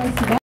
ಕಳಿಸಿದ